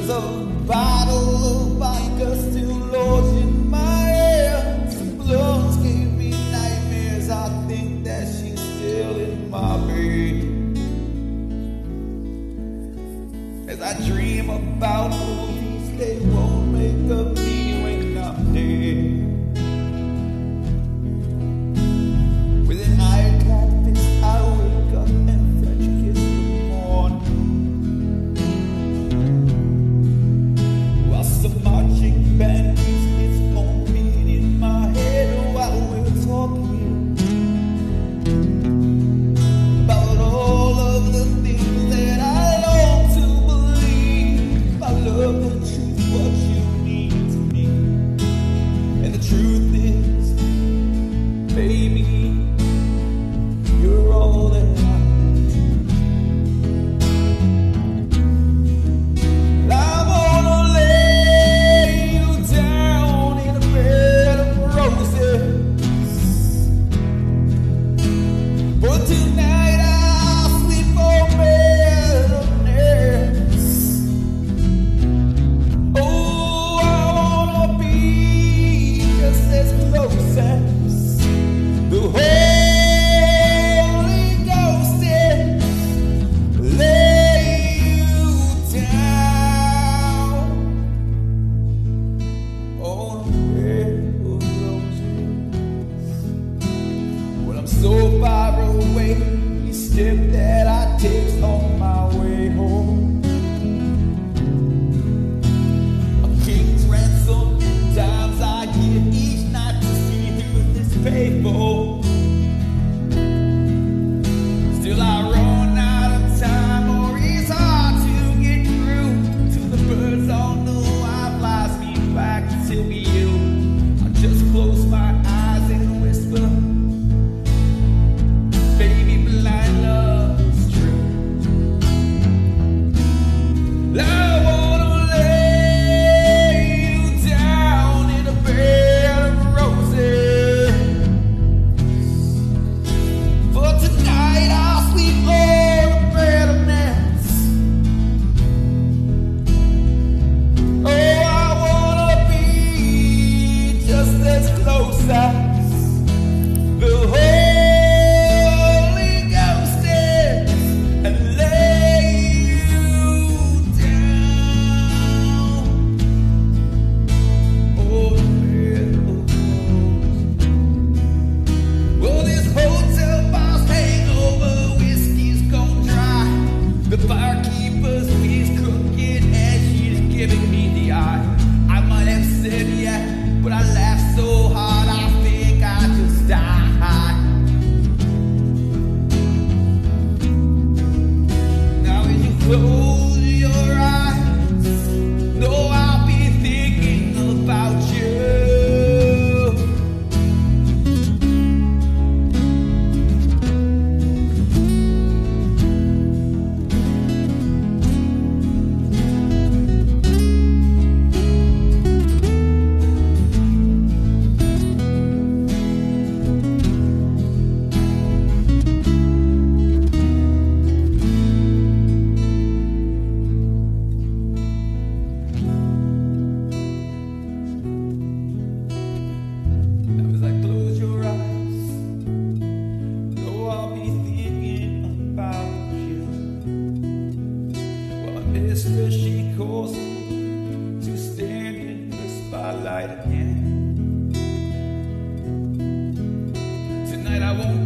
There's a bottle of vodka still lodged in my hands. Blows gave me nightmares. I think that she's still in my bed. As I dream about movies, they won't make up me when I'm dead. amanhecer e é pra lá. night I won't